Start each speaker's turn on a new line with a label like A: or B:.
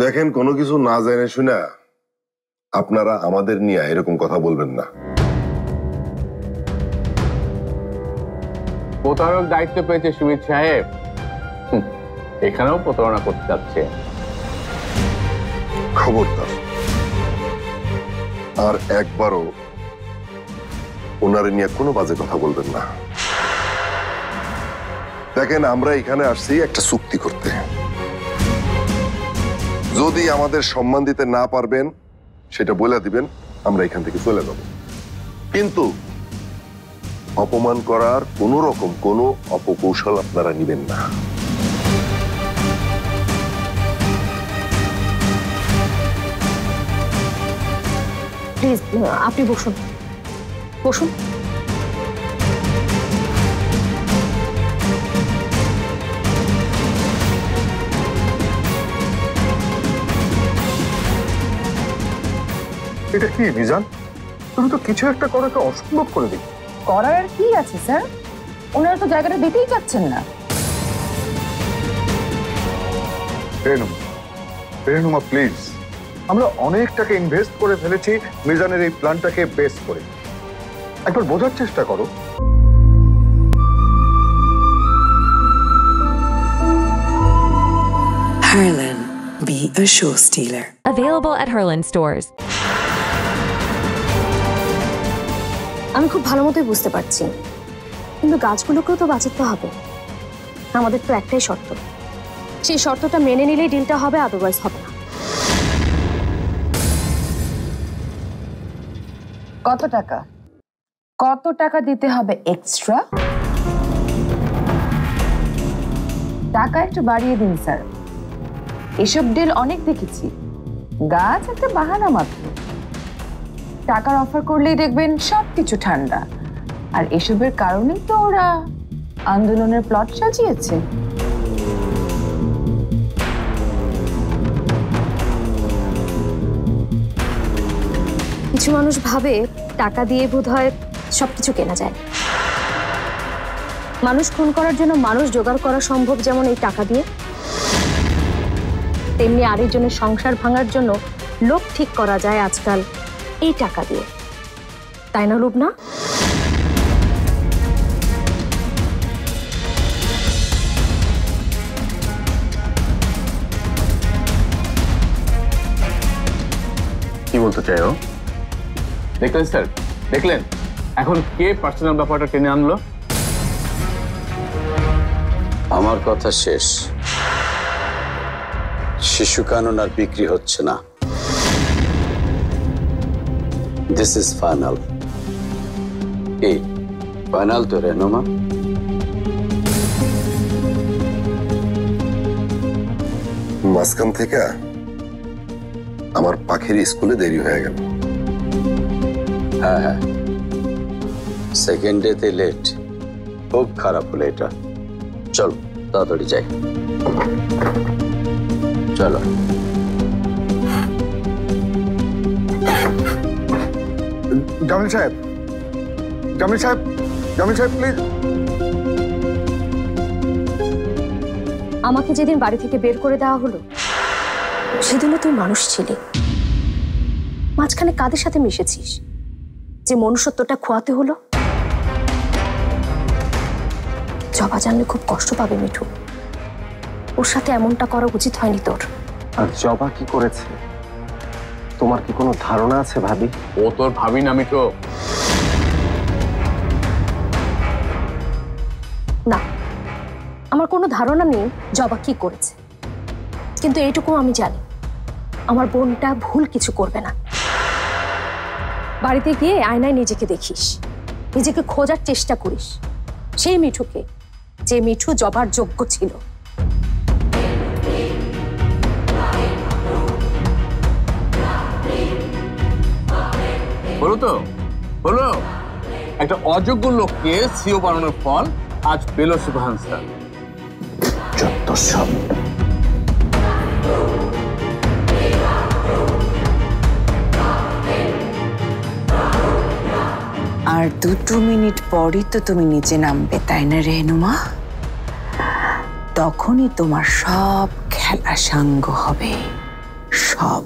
A: দেখেন কোনো কিছু না জেনে শুনে আপনারা আমাদের নিয়ে এরকম কথা বলবেন না।
B: প্রতারক দায়িত্ব পেয়েছে সুমিত সাহেব। এখানেও প্রতারণা করতে যাচ্ছে।
A: খবরদার। আর একবারও ওনারে নিয়ে কোনো বাজে কথা বলবেন না। দেখেন আমরা এখানে আসছি একটা চুক্তি করতে। যদি আমাদের সম্মান দিতে না পারবেন, সেটা বলে দিবেন, আমরা এখান থেকে চলে যাব। কিন্তু অপমান করার কোনো রকম কোনো অপকৌশল আপনারা নিবেন না।
C: আপনি বসুন। বসুন।
D: এটা কি মিজান তুমি তো কিছু একটা করাকে অসম্ভব করে দিই
E: করার আর কি আছে স্যার? ওনারা তো জায়গাটা দিতেই চাচ্ছেন না।
D: রেনুমা রেনুমা প্লিজ আমরা অনেক টাকা ইনভেস্ট করে ফেলেছি মিজানের এই প্ল্যানটাকে বেস করে। একবার বোঝার চেষ্টা করো।
F: Harlan, be a show stealer.
G: Available at Herland stores.
C: আমি খুব ভালো মতোই বুঝতে পারছি। কিন্তু গাছগুলোকেও তো বাঁচাতে হবে। আমাদের তো একটাই শর্ত। সেই শর্তটা মেনে নিলেই ডিলটা হবে আদারওয়াইজ হবে না।
E: কত টাকা? কত টাকা দিতে হবে এক্সট্রা টাকা একটু বাড়িয়ে দিন, স্যার। এসব ডিল অনেক দেখেছি। গাছ একটা বাহানা মাত্র। টাকার অফার করলেই দেখবেন সব কিছু ঠান্ডা। আর এসবের কারণেই তো ওরা আন্দোলনের প্লট সাজিয়েছে।
C: কিছু মানুষ ভাবে টাকা দিয়ে বোধ হয় সবকিছু কেনা যায়। মানুষ খুন করার জন্য মানুষ জোগাড় করা সম্ভব যেমন এই টাকা দিয়ে, তেমনি আরেকজনের সংসার ভাঙার জন্য লোক ঠিক করা যায় আজকাল এই টাকা দিয়ে। তাই না রূপ না
B: কি বলতে চাই ও? দেখলেন স্যার? দেখলেন? এখন কে পার্সোনাল ব্যাপারটা টেনে আনলো?
H: আমার কথা শেষ। শিশু কানন আর বিক্রি হচ্ছে না। দিস ইজ ফাইনাল এই ফাইনাল তো রেনোমা
A: মাঝখান থেকে আমার পাখির স্কুলে দেরি হয়ে গেল।
H: হ্যাঁ হ্যাঁ। সেকেন্ড ডেতে লেট খুব খারাপ হলো এটা। চলো তাড়াতাড়ি যাই। চলো।
D: জামিল সাহেব। জামিল সাহেব জামিল সাহেব প্লিজ
C: আমাকে যেদিন বাড়ি থেকে বের করে দেওয়া হলো সেদিনও তুই মানুষ ছিলি। মাঝখানে কাদের সাথে মিশেছিস? যে মনুষ্যত্বটা খোয়াতে হলো? জবা জানলে খুব কষ্ট পাবে মিঠু। ওর সাথে এমনটা করা উচিত হয়নি তোর।
I: আর জবা কি করেছে? তোমার কি কোনো ধারণা আছে ভাবি?
B: ও তোর ভাবি না মিঠো।
C: না আমার কোনো ধারণা নেই জবা কি করেছে। কিন্তু এইটুকু আমি জানি আমার বোনটা ভুল কিছু করবে না। বাড়িতে গিয়ে আয়নায় নিজেকে দেখিস নিজেকে খোঁজার চেষ্টা করিস। সেই মিঠুকে যে মিঠু জবার যোগ্য ছিল।
B: বলো তো? বলো। একটা অযোগ্য লোককে সিও বানানোর ফল আজ পেল সুভান স্যার
I: যত সব
F: আর দুটো মিনিট পরই তো তুমি নিচে নামবে তাই না রেনুমা তখনই তোমার সব খেলা সাঙ্গ হবে
E: সব